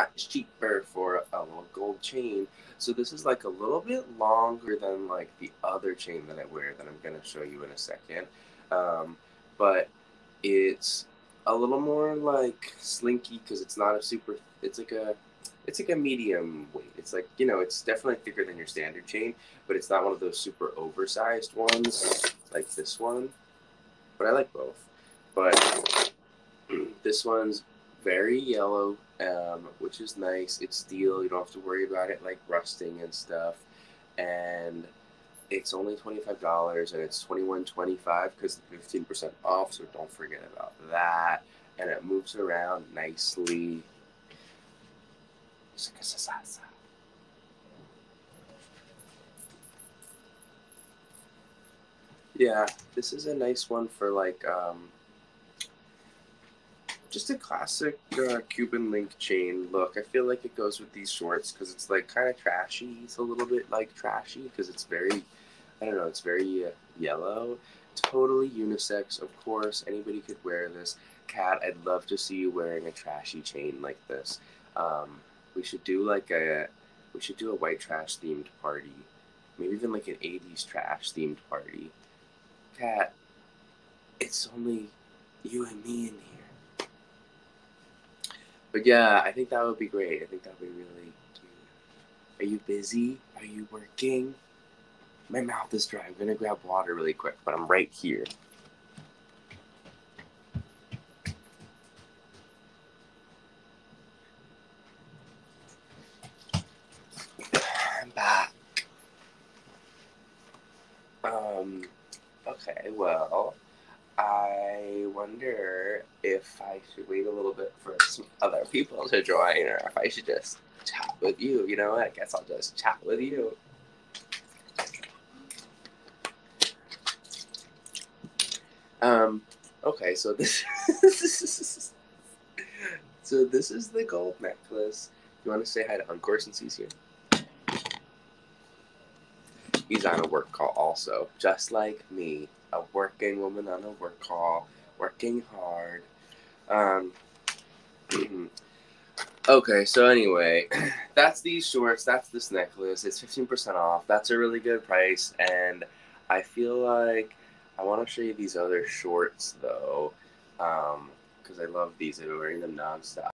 much cheaper for a little gold chain. So this is like a little bit longer than like the other chain that I wear that I'm gonna show you in a second. Um, but it's a little more like slinky because it's not a super. It's like a it's like a medium weight. It's like you know, it's definitely thicker than your standard chain, but it's not one of those super oversized ones like this one. But I like both. But this one's very yellow, um, which is nice. It's steel. You don't have to worry about it like rusting and stuff. And it's only twenty five dollars, and it's twenty one twenty five because fifteen percent off. So don't forget about that. And it moves around nicely. Yeah, this is a nice one for like um, just a classic uh, Cuban link chain look. I feel like it goes with these shorts because it's like kind of trashy. It's a little bit like trashy because it's very, I don't know, it's very uh, yellow. Totally unisex, of course. Anybody could wear this. Cat, I'd love to see you wearing a trashy chain like this. Um, we should do like a, we should do a white trash themed party. Maybe even like an 80s trash themed party. Cat, it's only you and me in here. But yeah, I think that would be great. I think that would be really cute. Are you busy? Are you working? My mouth is dry. I'm gonna grab water really quick, but I'm right here. I'm back. Um, okay, well, I wonder if I should wait a little bit other people to join or if I should just chat with you. You know? I guess I'll just chat with you. Um, okay, so this so this is the gold necklace. You want to say hi to Encore since he's here? He's on a work call also, just like me, a working woman on a work call, working hard. Um, okay, so anyway, that's these shorts. That's this necklace. It's fifteen percent off. That's a really good price, and I feel like I want to show you these other shorts though, because um, I love these. I've been wearing them nonstop.